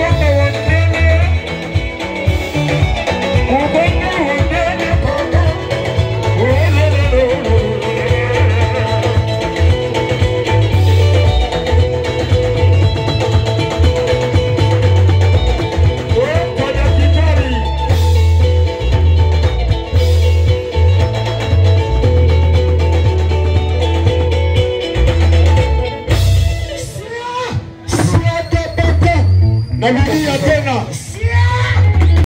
Uganda